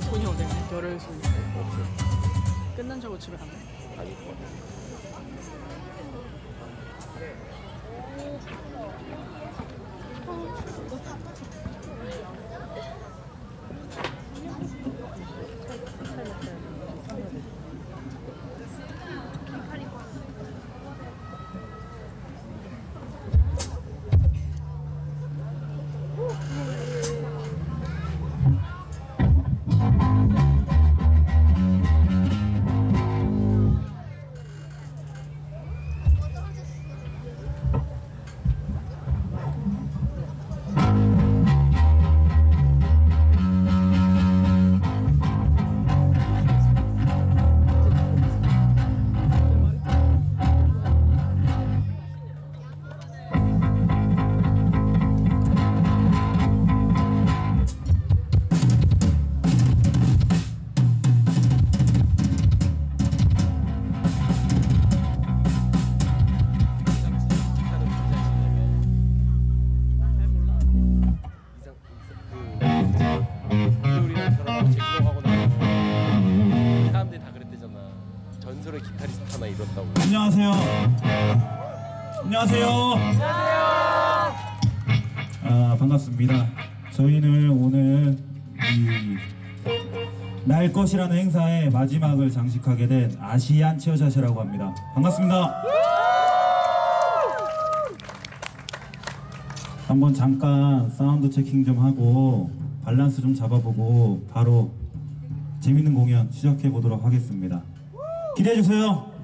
소녀 되네. 열혈 소녀. 없어요. 끝난 줄 알고 집에 갔네. 아닐 것 같아 안녕하세요. 아 반갑습니다. 저희는 오늘 이 날것이라는 행사의 마지막을 장식하게 된 아시안 체어샷이라고 합니다. 반갑습니다. 한번 잠깐 sound checking 좀 하고 밸런스 좀 잡아보고 바로 재밌는 공연 시작해 보도록 하겠습니다. 기대해 주세요.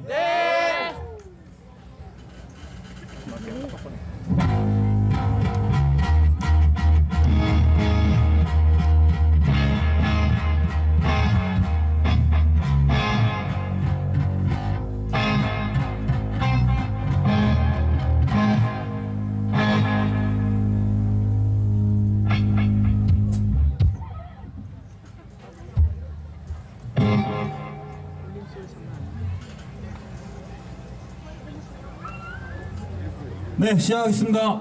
네, 시작하겠습니다.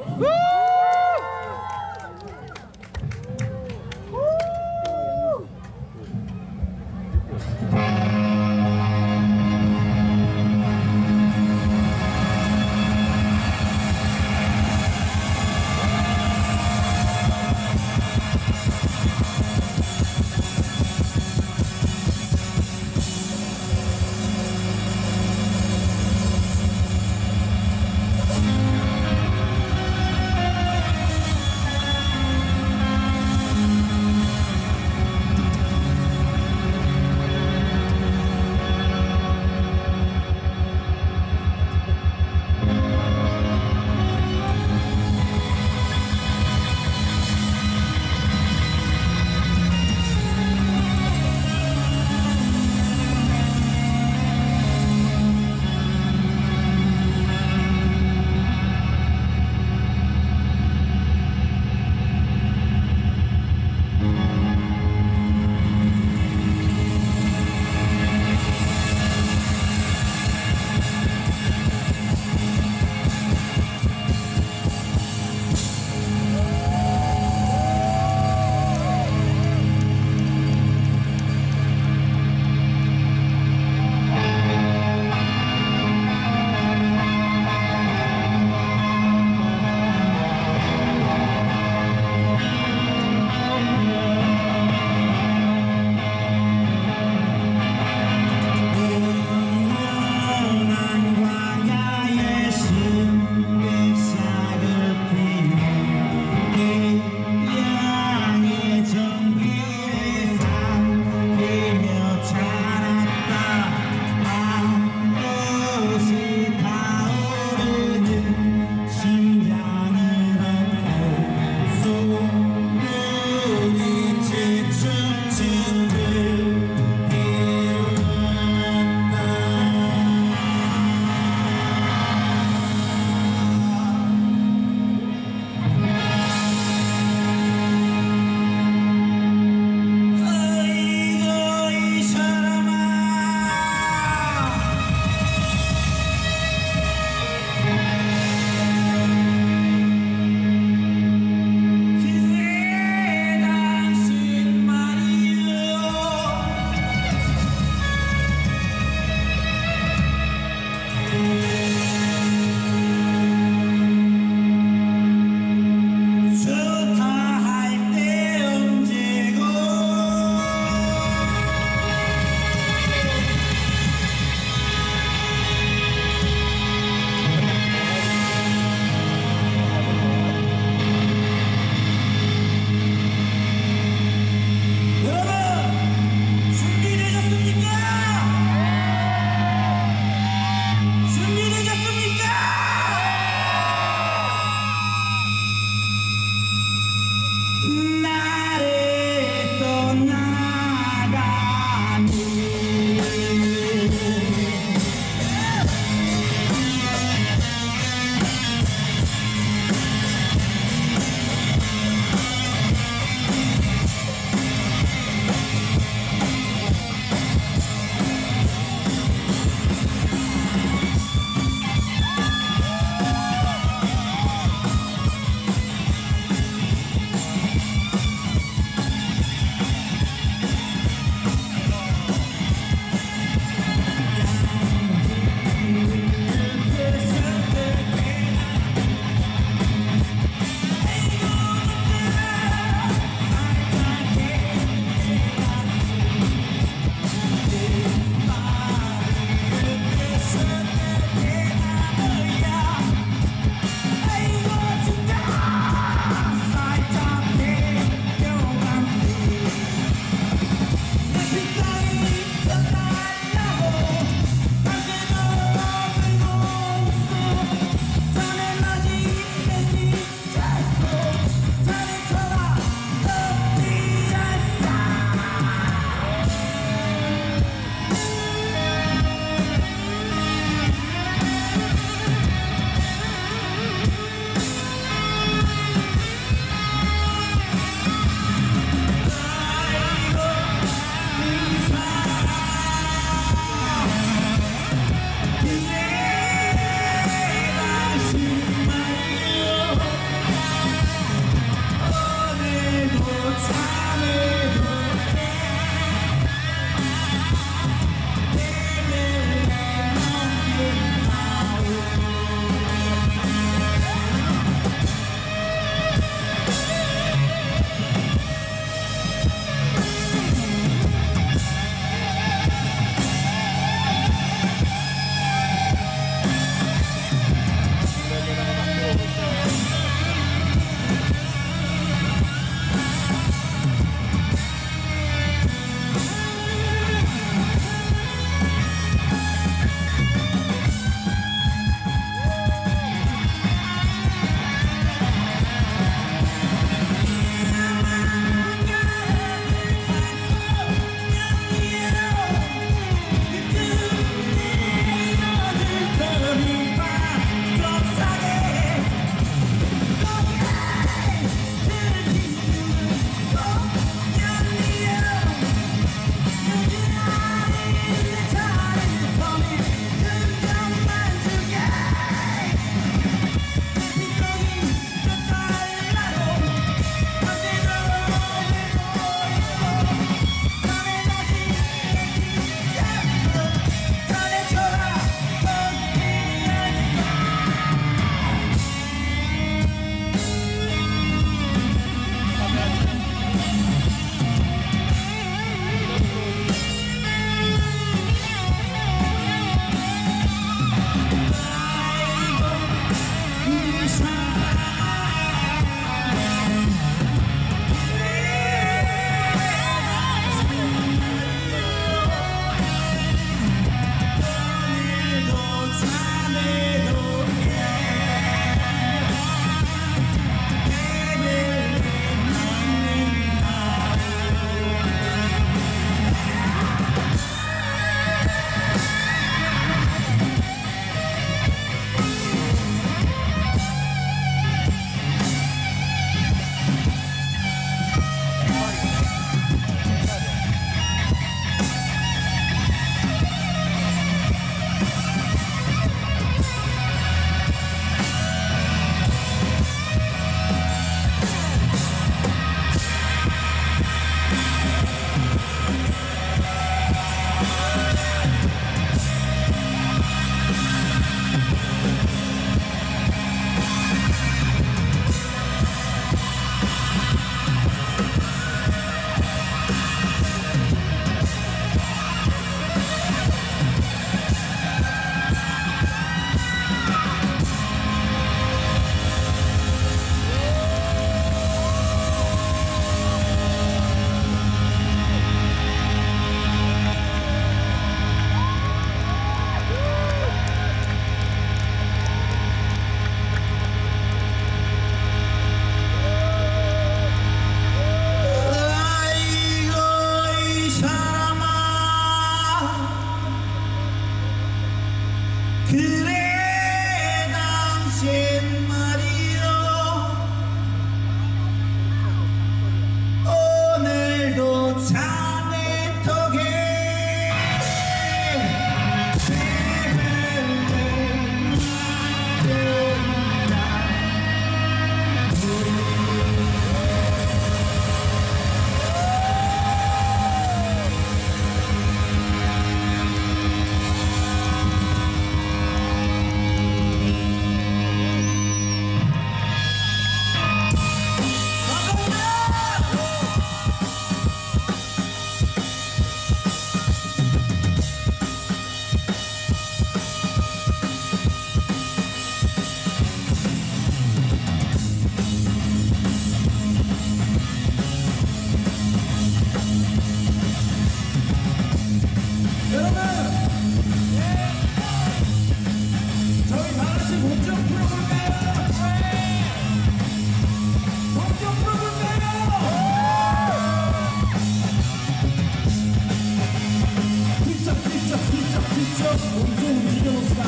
を追い込む秀吉だ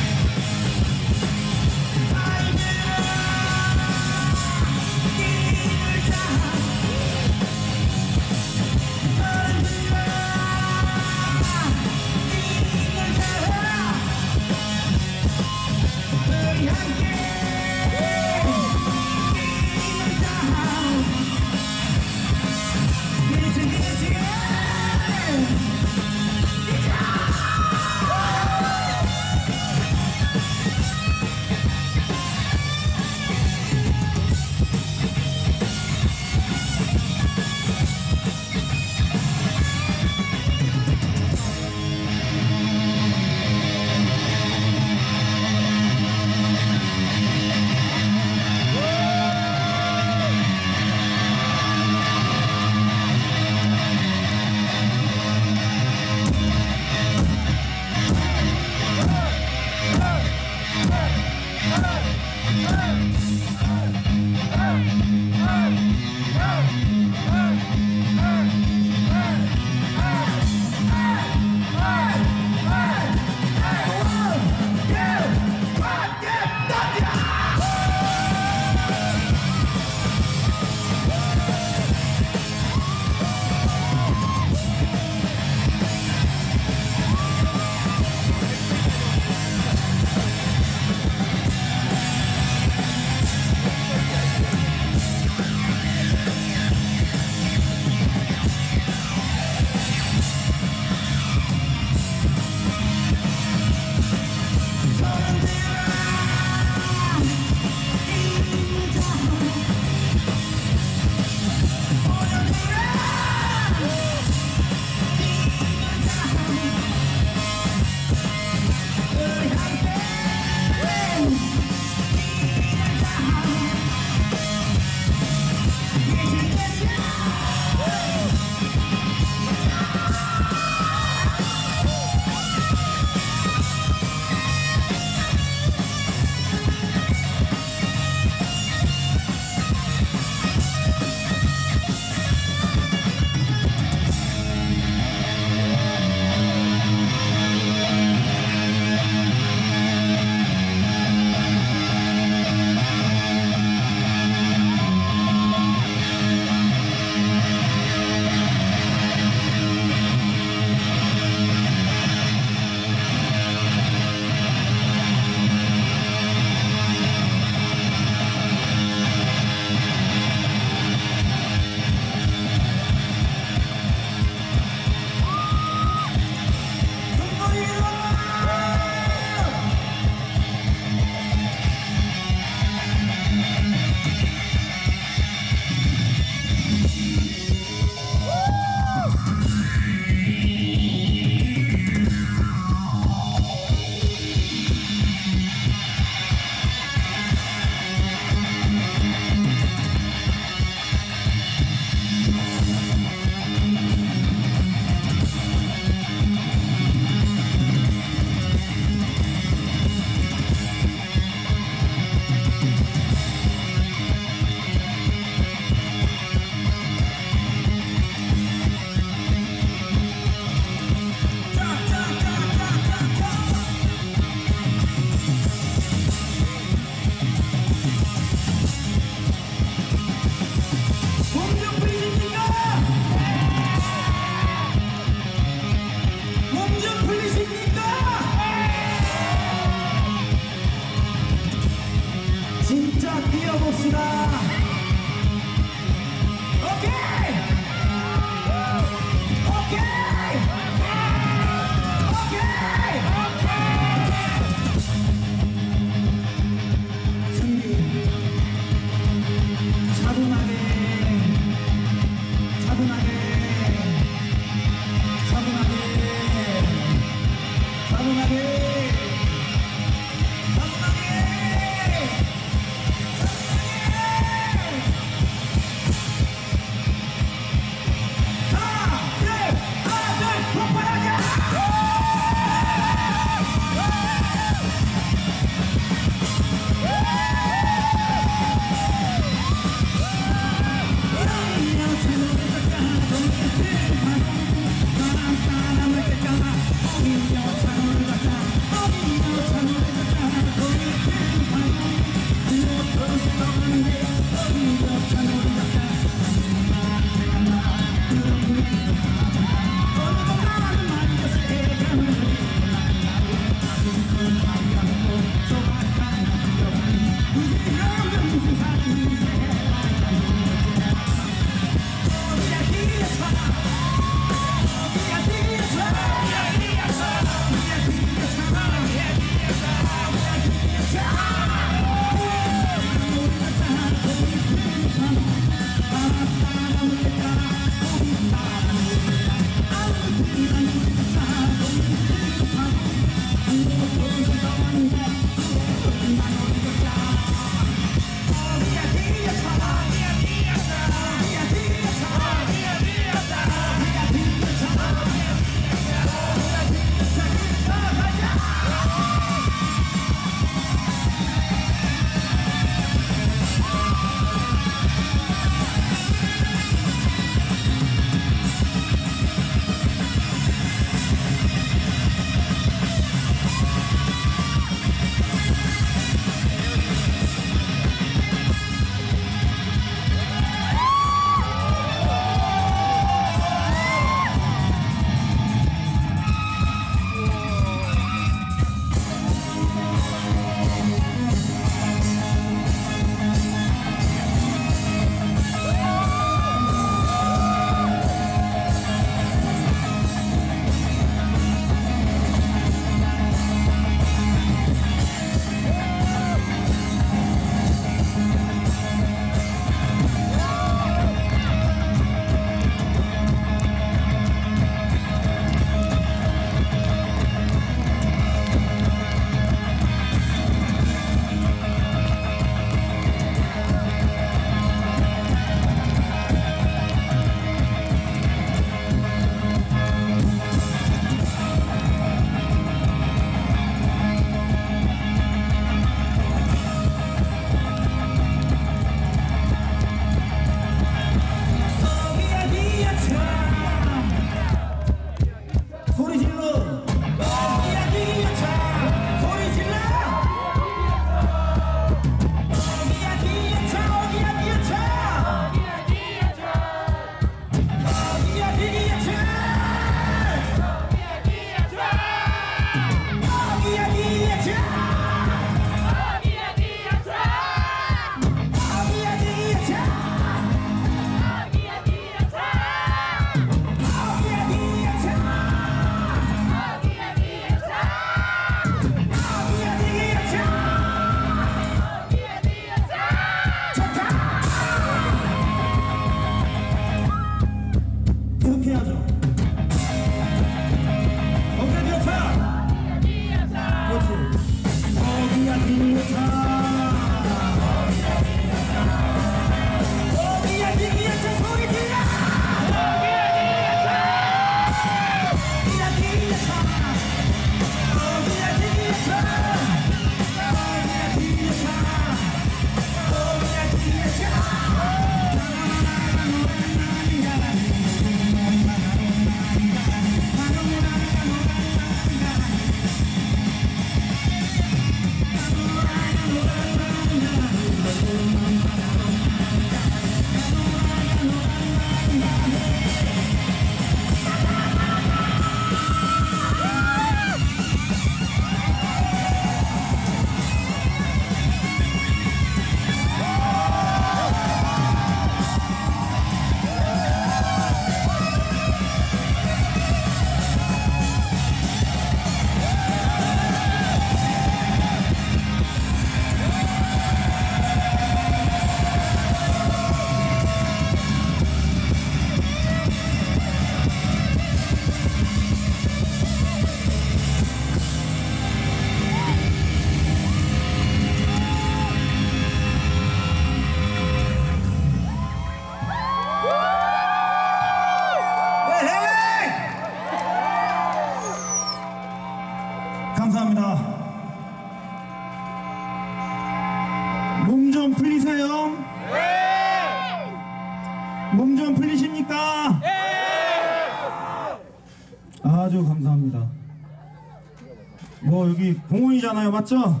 공원이잖아요, 맞죠?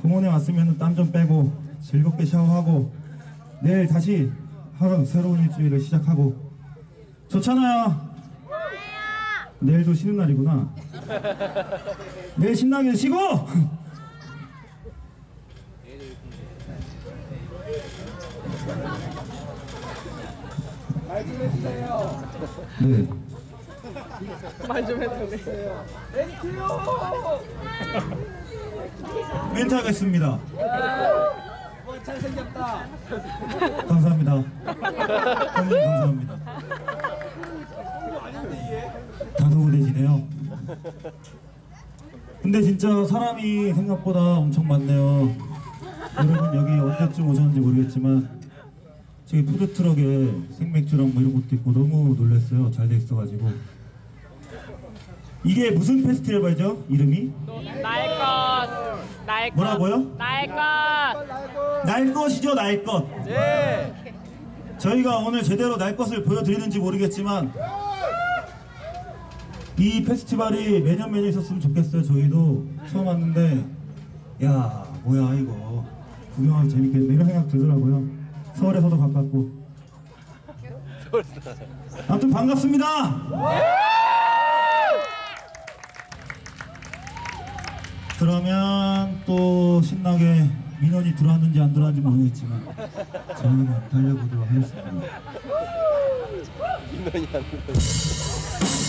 공원에 왔으면 땀 좀 빼고 즐겁게 샤워하고 내일 다시 하루 새로운 일주일을 시작하고 좋잖아요. 내일도 쉬는 날이구나. 내일 신나게 쉬고. 네. 말 좀 해달래. 멘트 하겠습니다. 잘생겼다. 감사합니다. 형님 감사합니다. 다도대시네요. 근데 진짜 사람이 생각보다 엄청 많네요. 여러분 여기 언제쯤 오셨는지 모르겠지만 저기 푸드트럭에 생맥주랑 뭐 이런 것도 있고 너무 놀랐어요. 잘 돼 있어가지고. 이게 무슨 페스티벌이죠? 이름이? 나의 것. 나의 것. 뭐라고요? 나의 것. 날 것이죠, 날 것. 네. 저희가 오늘 제대로 날 것을 보여드리는지 모르겠지만 이 페스티벌이 매년 매년 있었으면 좋겠어요. 저희도 처음 왔는데 야 뭐야 이거 구경하기 재밌겠네 이런 생각 들더라고요. 서울에서도 가깝고. 아무튼 반갑습니다. 그러면 또 신나게 민원이 들어왔는지 안 들어왔는지 모르겠지만 저희는 달려보도록 하겠습니다. 인원이 안 들어. 감사합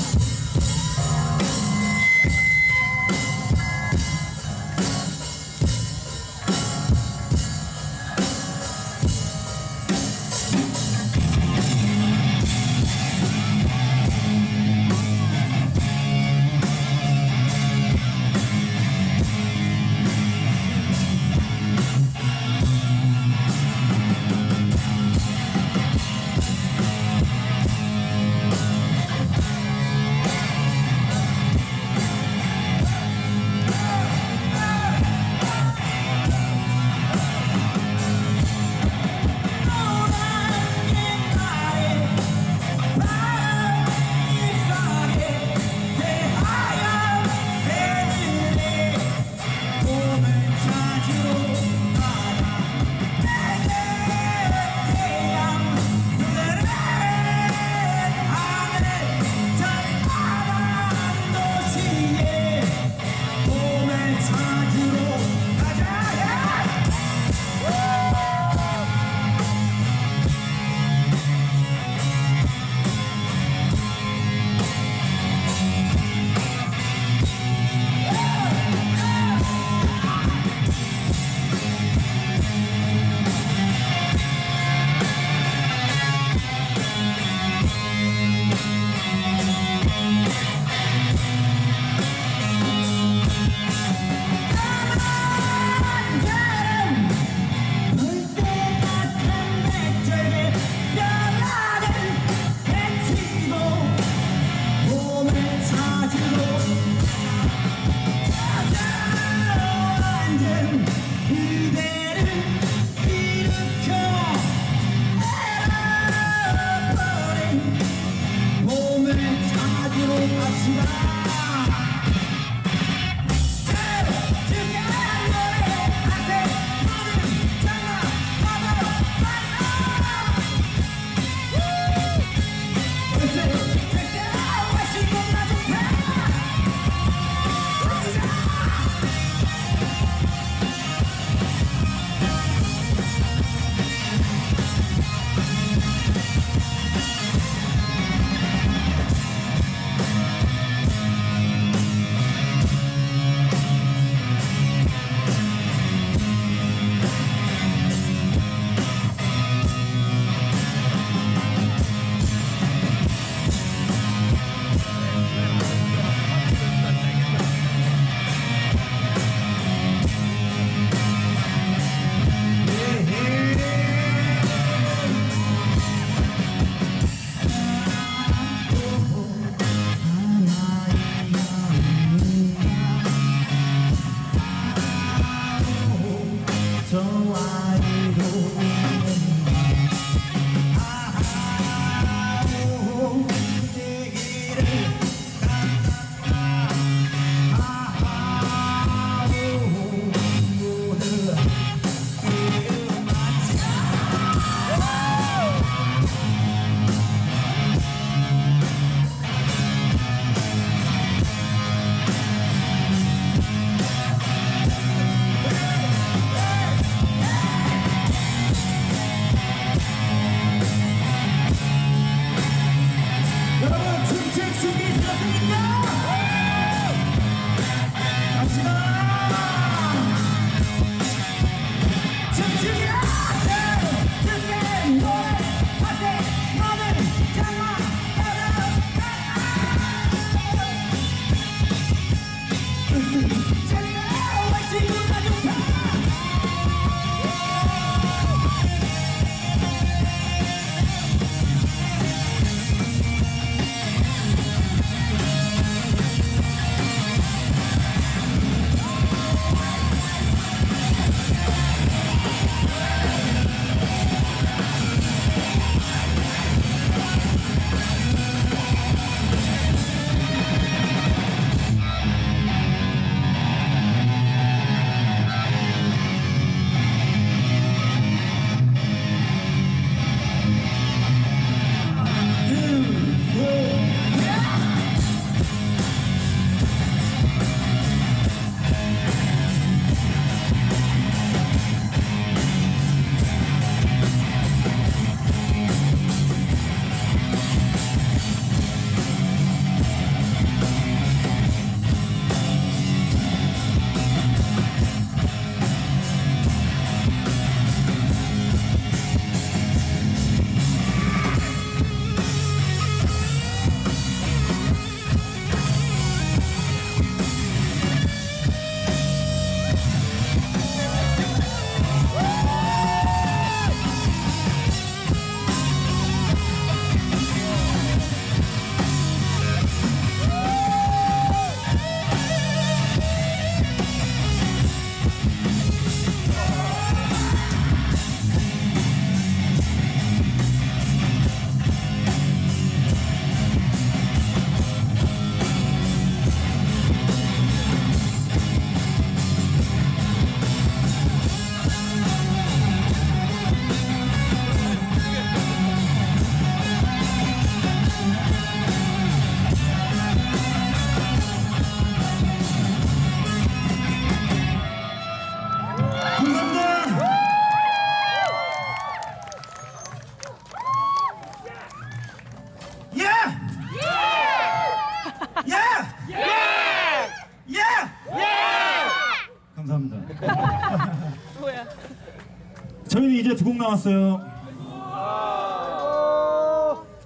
나왔어요.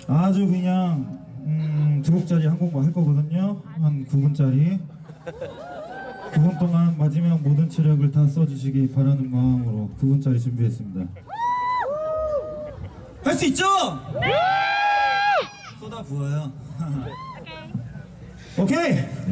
아주 그냥 음, 두 곡짜리 한 곡만 할 거거든요. 한 9분짜리. 9분 동안 마지막 모든 체력을 다 써주시기 바라는 마음으로 9분짜리 준비했습니다. 할 수 있죠? 네! 쏟아 부어요. 오케이. 오케이.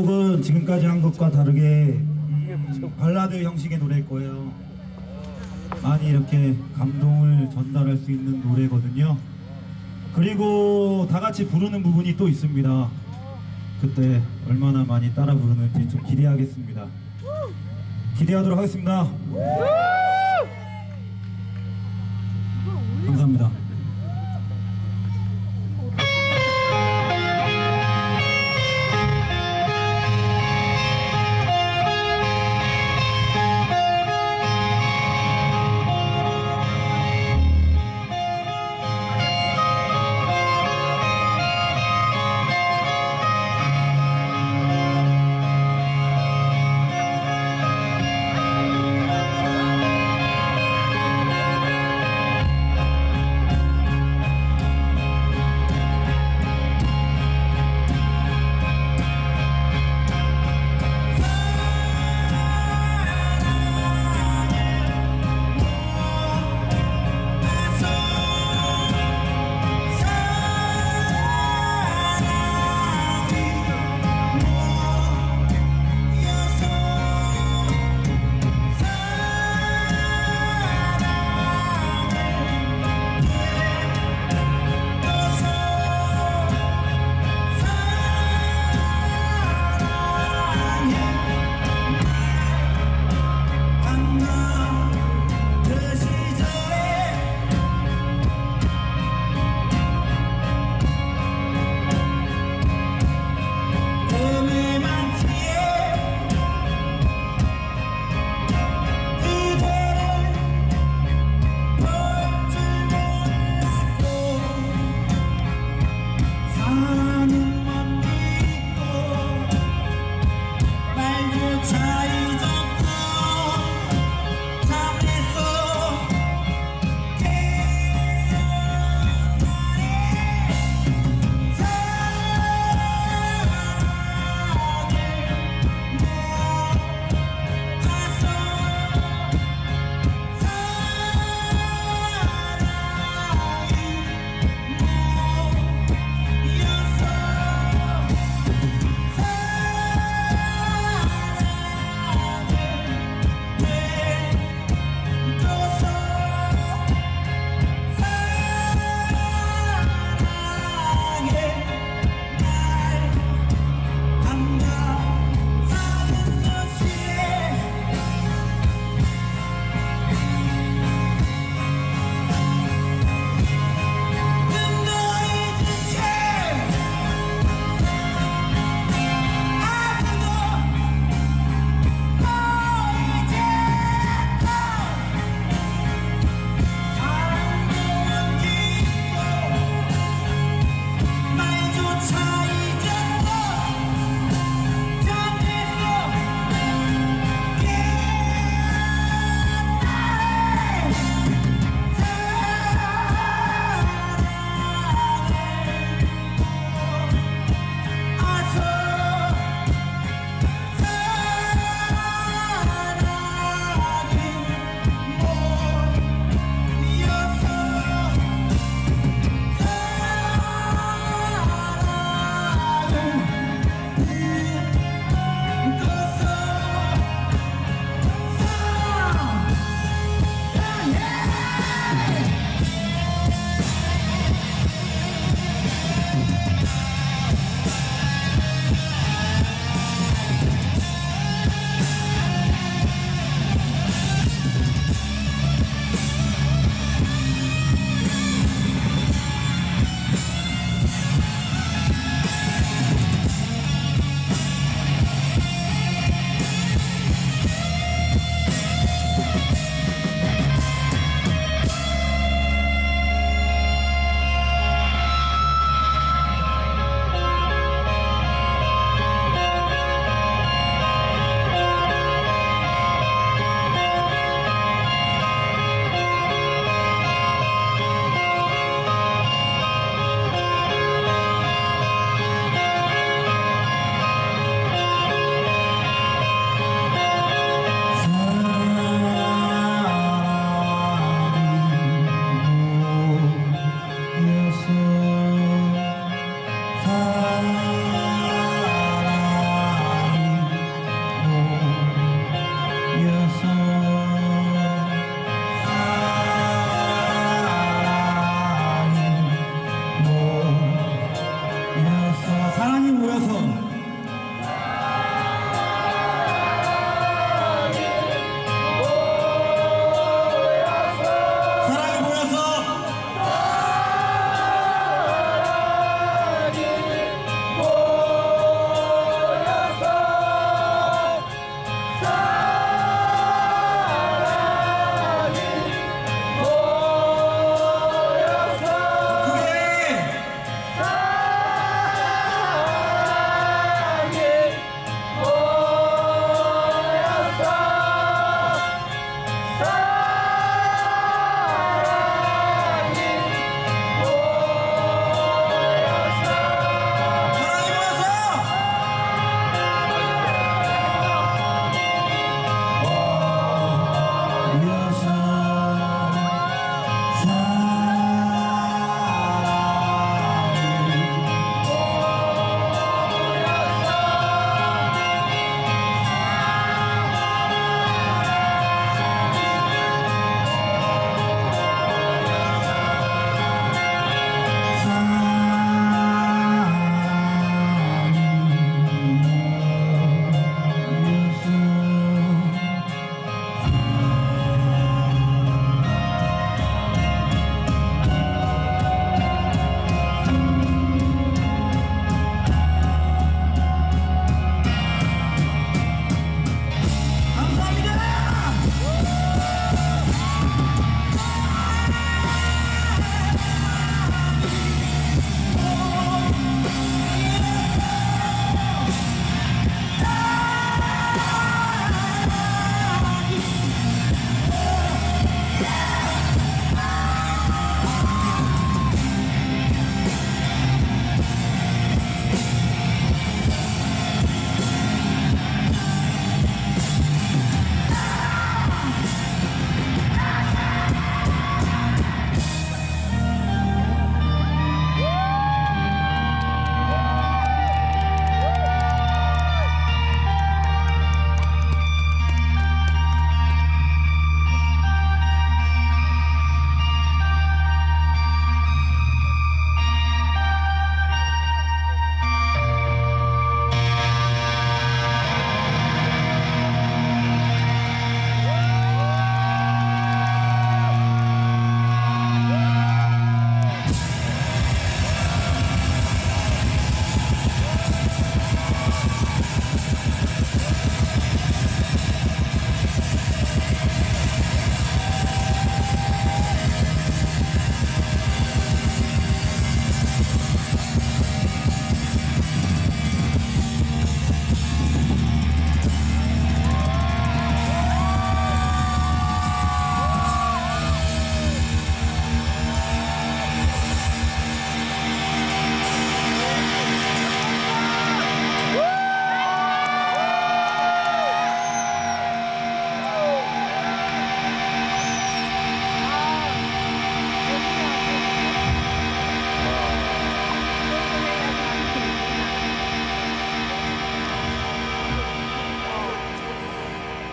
곡은 지금까지 한 것과 다르게 음, 발라드 형식의 노래일 거예요. 많이 이렇게 감동을 전달할 수 있는 노래거든요. 그리고 다 같이 부르는 부분이 또 있습니다. 그때 얼마나 많이 따라 부르는지 좀 기대하겠습니다. 기대하도록 하겠습니다. 감사합니다.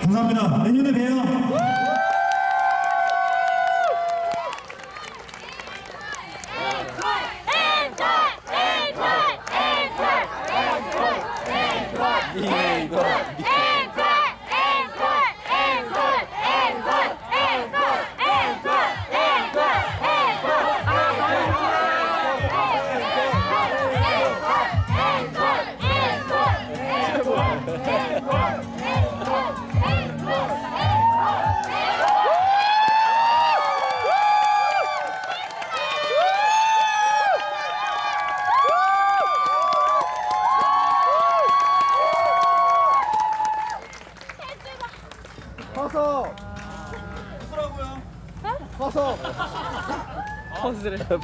감사합니다. 내년에 봬요.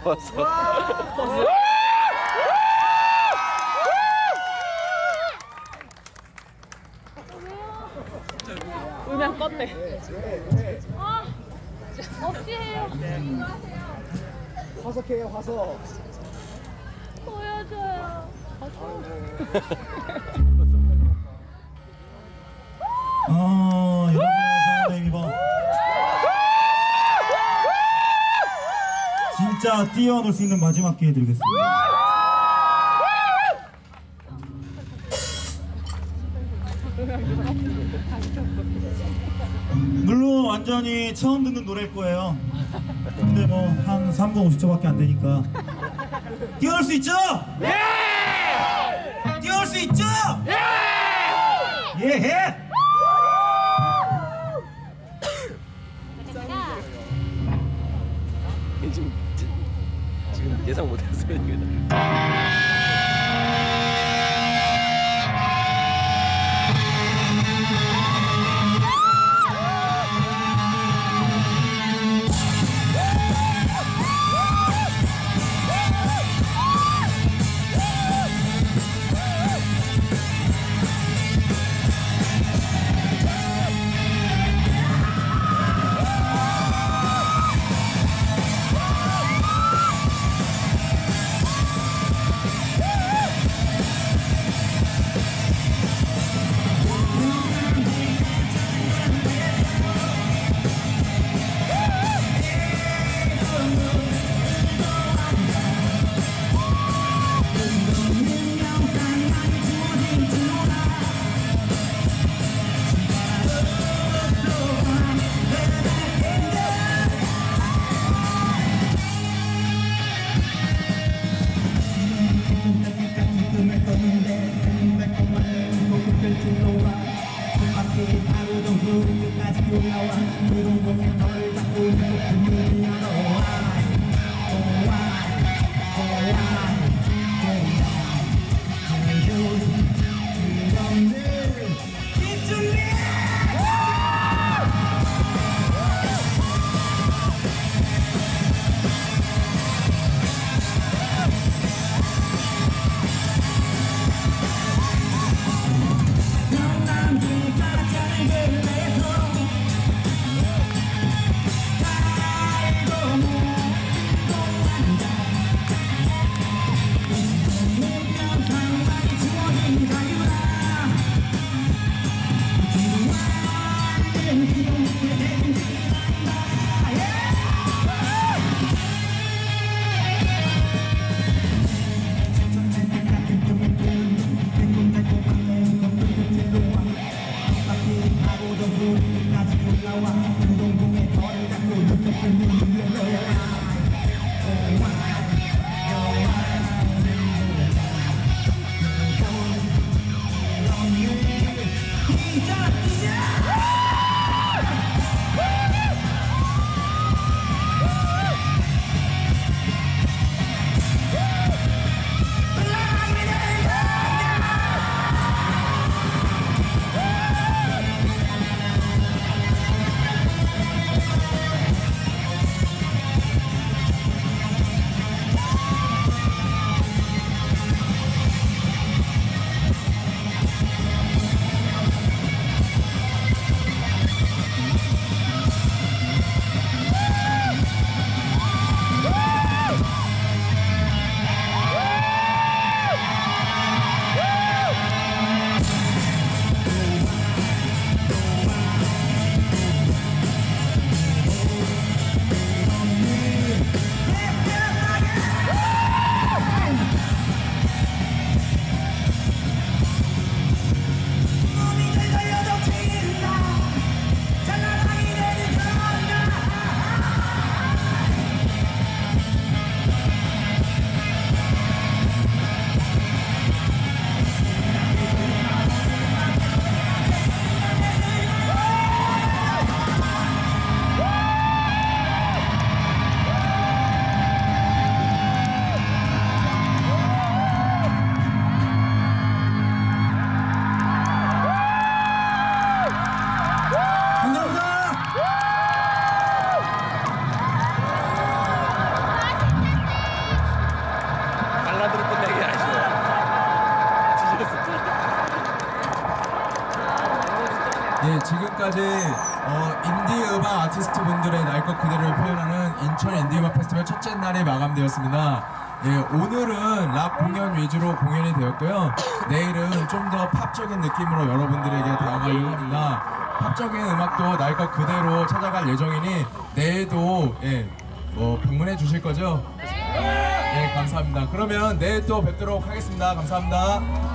そうそう。 뛰어놀 수 있는 마지막 기회 드리겠습니다. 물론 완전히 처음 듣는 노래일 거예요. 근데 뭐 한 3분 50초밖에 안 되니까 뛰어놀 수 있죠? 예! 뛰어놀 수 있죠? 예! 예! 되었습니다. 예, 오늘은 락 공연 위주로 공연이 되었고요. 내일은 좀 더 팝적인 느낌으로 여러분들에게 다가가려고 합니다. 팝적인 음악도 날 것 그대로 찾아갈 예정이니 내일도 예, 뭐 방문해 주실 거죠? 예, 감사합니다. 그러면 내일 또 뵙도록 하겠습니다. 감사합니다.